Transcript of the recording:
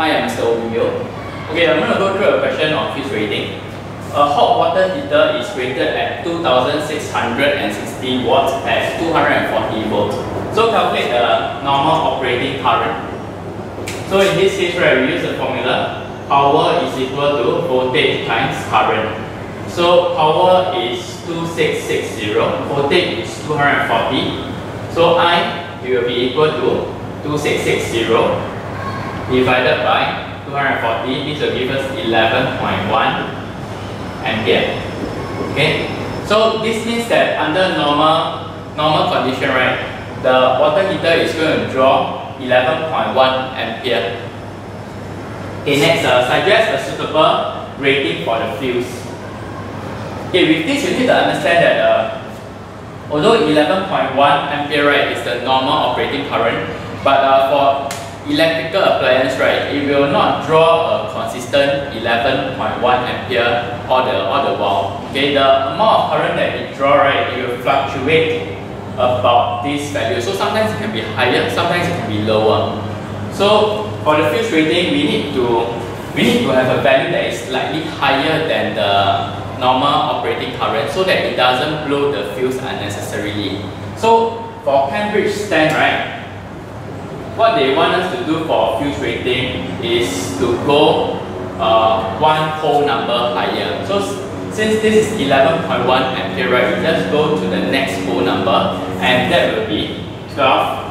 Hi, I'm Mr. Ovio. Okay, I'm going to go through a question on fuse rating. A hot water heater is rated at 2660 watts at 240 volts. So calculate the normal operating current. So in this case, right, we use the formula power is equal to voltage times current. So power is 2660, voltage is 240. So I will be equal to 2660 divided by 240, this will give us 11.1 ampere. Okay, so this means that under normal normal condition, right, the water heater is going to draw 11.1 ampere. Okay, next, uh, suggest a suitable rating for the fuse. Okay, with this you need to understand that uh, although 11.1 ampere right, is the normal operating current, but uh, for electrical appliance, right, it will not draw a consistent 11.1 ampere all the, all the while. Okay, the amount of current that it draw, right, it will fluctuate about this value. So sometimes it can be higher, sometimes it can be lower. So for the fuse rating, we need to we need to have a value that is slightly higher than the normal operating current so that it doesn't blow the fuse unnecessarily. So for Cambridge stand, right, what they want us to do for fuse rating is to go uh, one whole number higher. So since this is 11.1 ampere, right, we just go to the next whole number and that will be 12 ampere.